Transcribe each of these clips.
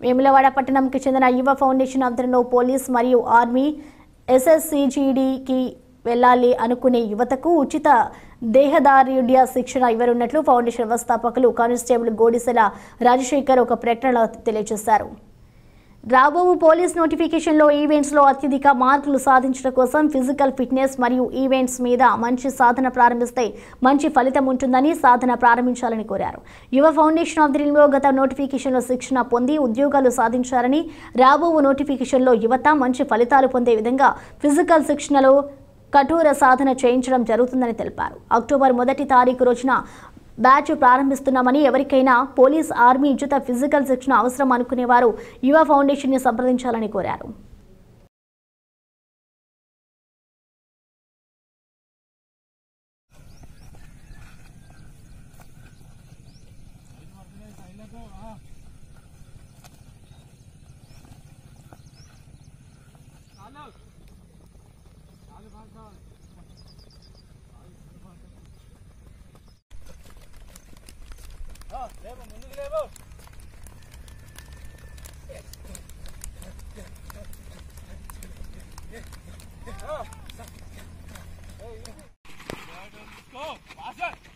వేములవాడ పట్టణంకి చెందిన యువ ఫౌండేషన్ ఆధ్వర్యంలో పోలీస్ మరియు ఆర్మీ ఎస్ఎస్సిజిడికి వెళ్ళాలి అనుకునే యువతకు ఉచిత దేహదారుడ్య శిక్షణ ఇవ్వనున్నట్లు ఫౌండేషన్ వ్యవస్థాపకులు కానిస్టేబుల్ గోడిసెల రాజశేఖర్ ఒక ప్రకటనలో తెలియజేశారు. రాబో పోలీస్ నోటిఫికేషన్లో ఈవెంట్స్లో అత్యధిక మార్కులు సాధించడం కోసం ఫిజికల్ ఫిట్నెస్ మరియు ఈవెంట్స్ మీద మంచి సాధన ప్రారంభిస్తే మంచి ఫలితం ఉంటుందని సాధన ప్రారంభించాలని కోరారు. యువ ఫౌండేషన్ ఆధ్వర్యంలో గత నోటిఫికేషన్లో శిక్షణ పొంది ఉద్యోగాలు సాధించారని రాబో నోటిఫికేషన్లో యువత మంచి ఫలితాలు పొందే విధంగా ఫిజికల్ శిక్షణలో కఠోర సాధన చేయించడం జరుగుతుందని తెలిపారు. అక్టోబర్ మొదటి తారీఖు రోజున బ్యాచ్ ప్రారంభిస్తున్నామని ఎవరికైనా పోలీస్ ఆర్మీ ఇచ్చుత ఫిజికల్ శిక్షణ అవసరం అనుకునేవారు యువ ఫౌండేషన్ని సంప్రదించాలని కోరారు. Go! Watch it!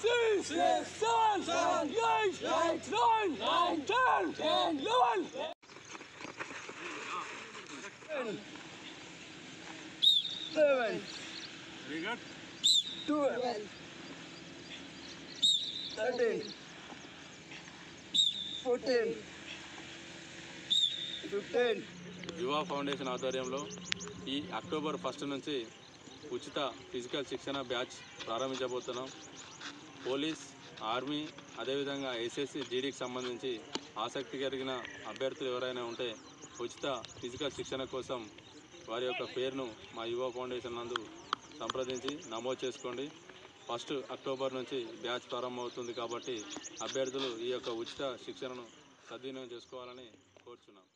Six, six, seven, seven, eight, eight, nine, nine, ten, ten, eleven. Eleven. Very good. Twelve. Thirteen. Fourteen. Fifteen. Yuva foundation ఆధ్వర్యంలో ఈ అక్టోబర్ ఫస్ట్ నుంచి ఉచిత ఫిజికల్ శిక్షణ బ్యాచ్ ప్రారంభించబోతున్నాం. పోలీస్ ఆర్మీ అదేవిధంగా ఎస్ఎస్సి జీడీకి సంబంధించి ఆసక్తి కలిగిన అభ్యర్థులు ఎవరైనా ఉంటే ఉచిత ఫిజికల్ శిక్షణ కోసం వారి యొక్క పేరును మా యువ ఫౌండేషన్ నందు సంప్రదించి నమోదు చేసుకోండి. ఫస్ట్ అక్టోబర్ నుంచి బ్యాచ్ ప్రారంభమవుతుంది కాబట్టి అభ్యర్థులు ఈ యొక్క ఉచిత శిక్షణను సద్వినియోగం చేసుకోవాలని కోరుచున్నాం.